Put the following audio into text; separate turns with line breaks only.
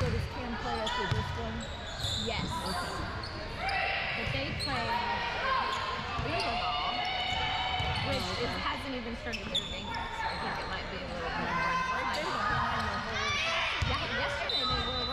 So does Cam play after this one?
Yes.
Okay.
But they play Beaverball, which oh, is, hasn't even started moving yet, so I think it might be a little bit more. Yeah, yesterday they were,